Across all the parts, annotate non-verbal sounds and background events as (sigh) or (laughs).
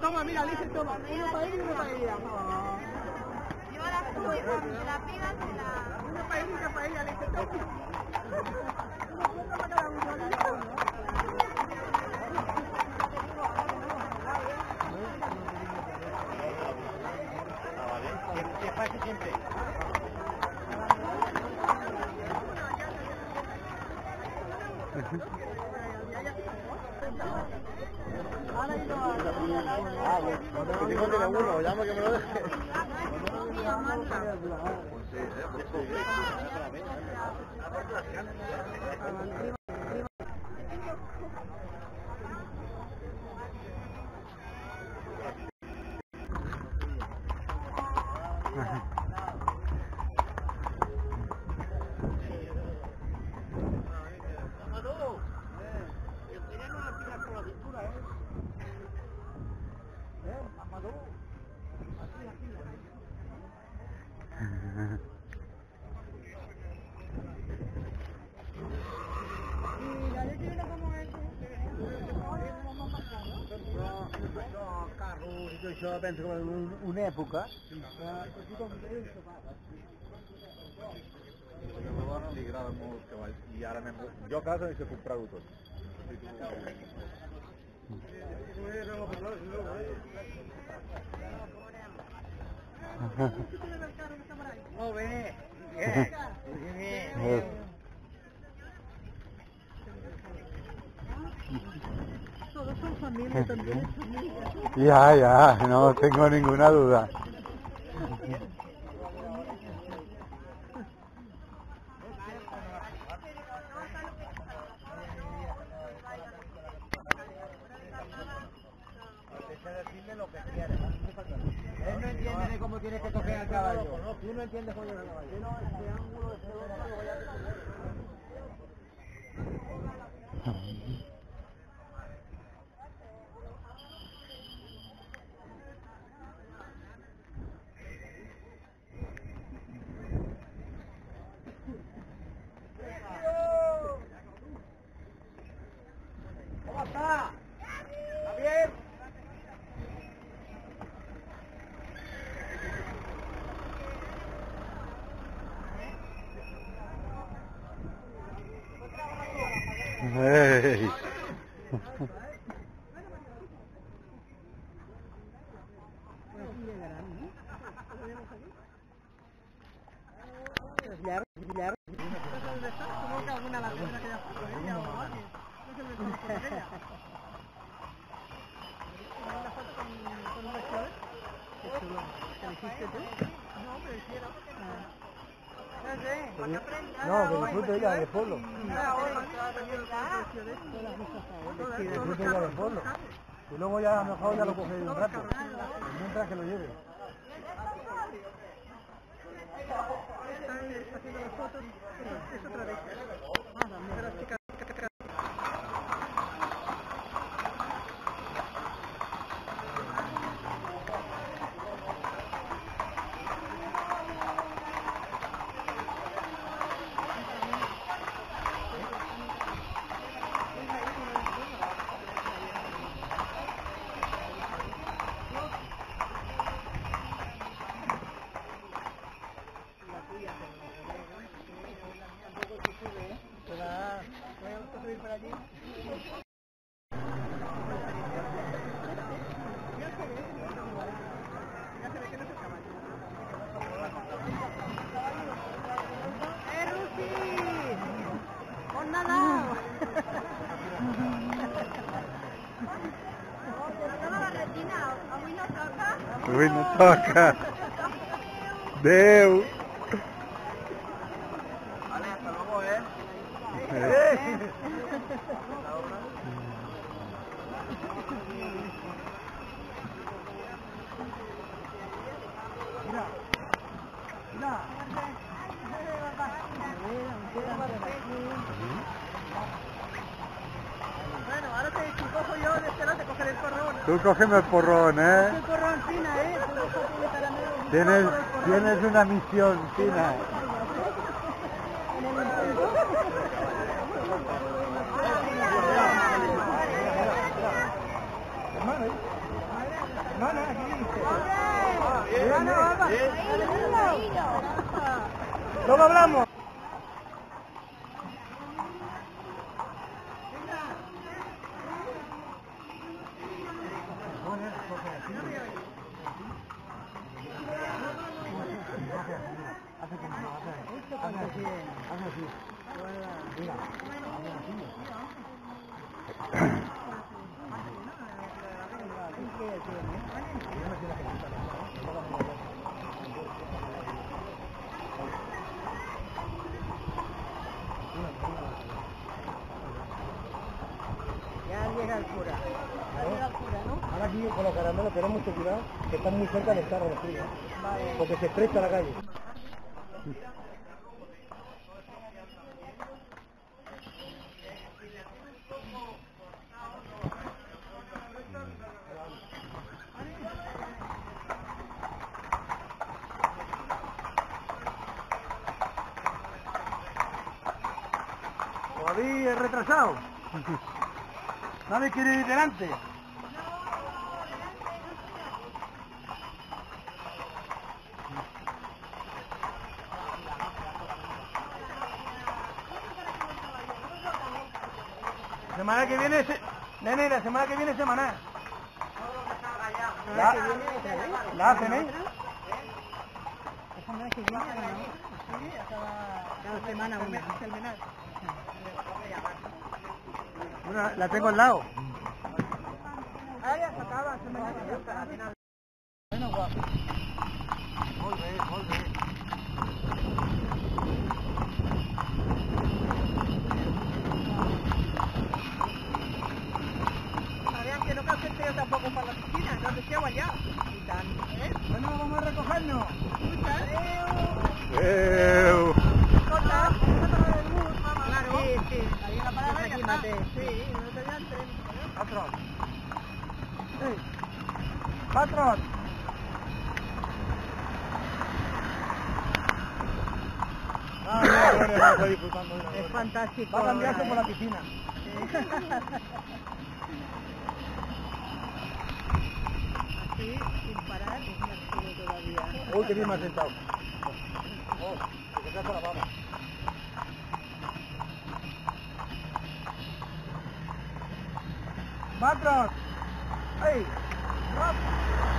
Toma, mira, dice, toma. Uno para él y uno para ella. Yo la subo y cuando la pidas se la... Uno para él y uno para ella, le dice, toma. Pase siempre. Ah, uno, llamo que me lo deje. Això penso que en una època... A la meva dona li agraden molt els cavalls i ara anem... Jo a casa he de comprar-ho tot. Molt bé. (laughs) Eh? Todos son familia también. Ya, ya, no tengo ninguna duda. lo que. Él no entiende de cómo tienes que coger al caballo. Tú no entiendes cómo llegar al caballo. ¿Cómo Ey. Supongo que alguna la tendrá que dar por ella o alguien. No se me pone por ella. Una foto con, con un vestido. Qué chulo. ¿Te lo hiciste tú? No, me lo hicieron. No aprendas. No, que disfrute ella de pueblo. Que disfrute ella de pueblo. Y luego ya a lo mejor ya lo coge de un rato. Mientras que lo lleve. Están eh, haciendo las fotos. Es otra vez. De las chicas. ¡Eh, Rusi! ¡Pon nada! la retina, avui no toca. Avui no toca. Adéu. Vale, hasta luego, ¿eh? Bueno, ahora te si cojo yo Tú cógeme el porrón, ¿eh? Qué porrón fina, ¿eh? Tienes, tienes una misión, Tina. El. ¿Cómo hablamos? Ya llega el cura. Ya llega el cura, ¿no? Ahora aquí con los caramelos tenemos mucho cuidado, que están muy cerca del carro de frío, porque se estrecha la calle. Todavía es retrasado. ¿Nadie quiere ir delante? La semana que viene, se... nene, la semana que viene semana. La, la hacen, ¿eh? La semana que viene, cada semana una. Una, la tengo al lado. Ah, ya se acaba, semana que viene. al final. Bueno, guapo. Muy bien, muy bien. Sabían que no cause frío tampoco para la piscina, no te llevo allá. Y tan, ¿eh? Bueno, vamos a recogernos. Escucha. Eu. Corta. Claro. Sí, sí. Ahí en la parada aquí mate. Sí, no te vean tren. Patrón. Sí. Patrón. Ah, mira, bueno, ya estoy disfrutando de la Es fantástico. Va a cambiarse por la piscina. (laughs) Así, sin parar, es más todavía. Uy, qué bien me has sentado. Oh, que se la baba. Patrón. ¡Ey! ¡Vamos!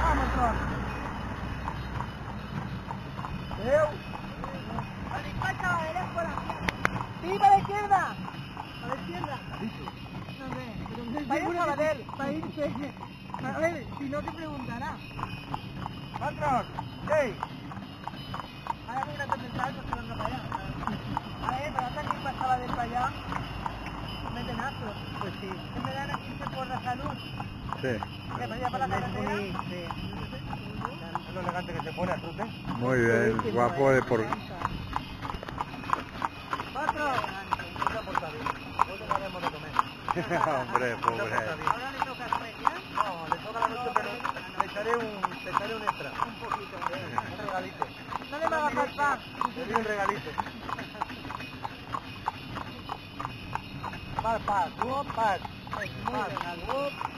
¡Vamos, patrón! ¡Eu! ¡A ¡Sí, para la izquierda! ¡A la izquierda! No sé, pero me Sabadell. Para irse. A ver, si no te preguntará. ¡Patrón! ¡Ey! Ahora voy a porque no para allá. A ver, pero hasta que ir para Sabadell para allá. Meten astros. Pues sí. Vez de ahora irse por la salud. Sí. Vaya para la carretera. Sí, sí. Es lo elegante que se pone a trute. Muy bien, guapo de por... ¡Patrón! Mucha porta bien. Hoy le daremos de comer. (laughs) Hombre, pobre. Ahora le toca ¿ya? No, le toca la noche, pero le echaré un, le echaré un extra. Un poquito. Un regalito. No le va a faltar. Le di un regalito. Oh, paz. Paz, oh,